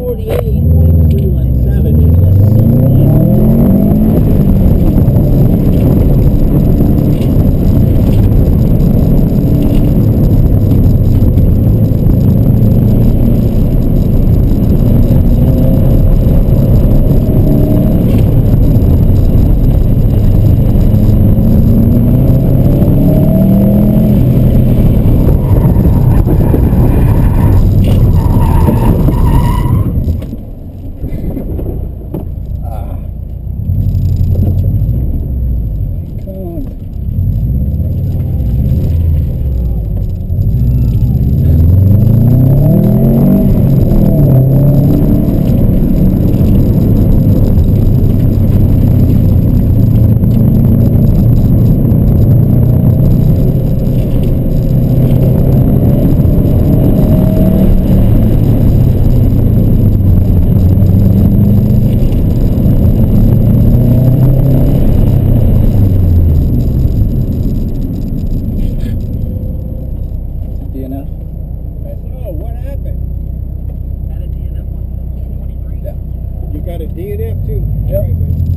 48 DNF? What happened? Got a DNF on 23. You got a DNF too? Yep. Right,